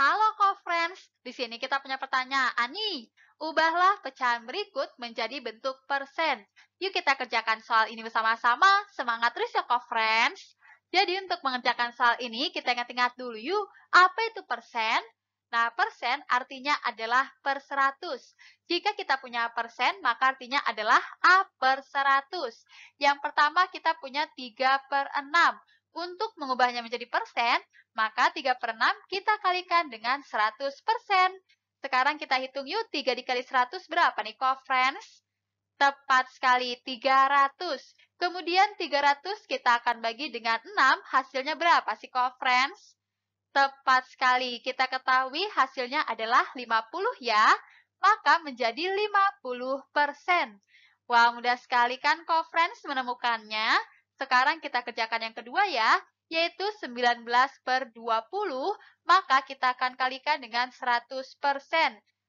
Halo co-friends, di sini kita punya pertanyaan nih. Ubahlah pecahan berikut menjadi bentuk persen. Yuk kita kerjakan soal ini bersama-sama. Semangat terus ya co-friends. Jadi untuk mengerjakan soal ini, kita ingat-ingat dulu yuk, apa itu persen? Nah, persen artinya adalah per 100. Jika kita punya persen, maka artinya adalah A per 100. Yang pertama kita punya 3 per 6. Untuk mengubahnya menjadi persen, maka 3 per 6 kita kalikan dengan 100 persen. Sekarang kita hitung yuk, 3 dikali 100 berapa nih, co-friends? Tepat sekali, 300. Kemudian 300 kita akan bagi dengan 6, hasilnya berapa sih, co-friends? Tepat sekali, kita ketahui hasilnya adalah 50 ya, maka menjadi 50 persen. Wah, mudah sekali kan, co-friends menemukannya? Sekarang kita kerjakan yang kedua ya, yaitu 19 per 20, maka kita akan kalikan dengan 100%.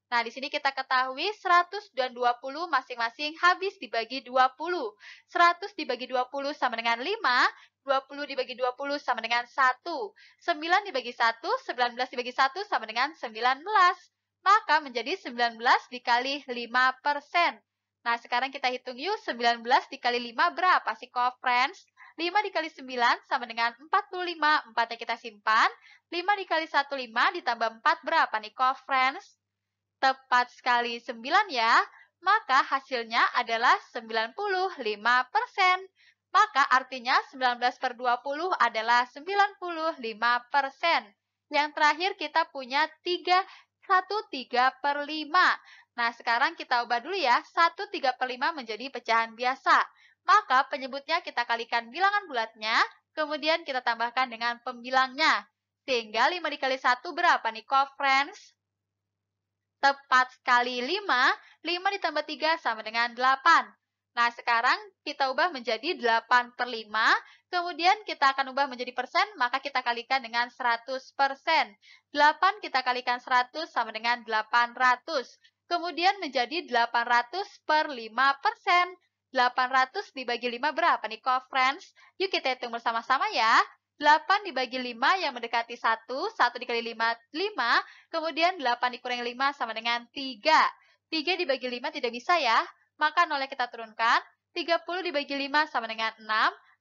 Nah, di sini kita ketahui 100 dan 20 masing-masing habis dibagi 20. 100 dibagi 20 sama dengan 5, 20 dibagi 20 sama dengan 1. 9 dibagi 1, 19 dibagi 1 sama dengan 19. Maka menjadi 19 dikali 5 persen. Nah, sekarang kita hitung yuk, 19 dikali 5 berapa sih, co-friends? 5 dikali 9 sama dengan 45, 4 yang kita simpan. 5 dikali 1, 5 ditambah 4 berapa nih, co-friends? Tepat sekali 9 ya, maka hasilnya adalah 95%. Maka artinya 19 per 20 adalah 95%. Yang terakhir kita punya 3, 1 3 per 5. Nah, sekarang kita ubah dulu ya, 1 3 per 5 menjadi pecahan biasa. Maka penyebutnya kita kalikan bilangan bulatnya, kemudian kita tambahkan dengan pembilangnya. Sehingga 5 dikali 1 berapa nih, co-friends? Tepat sekali 5, 5 ditambah 3 sama dengan 8. Nah, sekarang kita ubah menjadi 8 per 5, kemudian kita akan ubah menjadi persen, maka kita kalikan dengan 100 persen. 8 kita kalikan 100 sama dengan 800 kemudian menjadi 800 per 5 persen. 800 dibagi 5 berapa nih, co-friends? Yuk kita hitung bersama-sama ya. 8 dibagi 5 yang mendekati 1, 1 dikali 5, 5, kemudian 8 dikurangi 5 sama dengan 3. 3 dibagi 5 tidak bisa ya, maka 0 kita turunkan. 30 dibagi 5 sama dengan 6,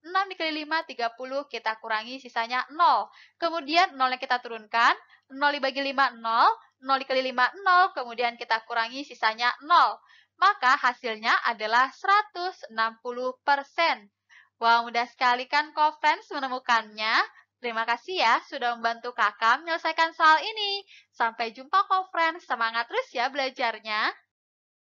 6 dikali 5, 30, kita kurangi sisanya 0. Kemudian 0 yang kita turunkan, 0 dibagi 5, 0, 0 dikali 5, 0, kemudian kita kurangi sisanya 0. Maka hasilnya adalah 160%. Wah, mudah sekali kan co-friends menemukannya? Terima kasih ya sudah membantu kakak menyelesaikan soal ini. Sampai jumpa co-friends, semangat terus ya belajarnya.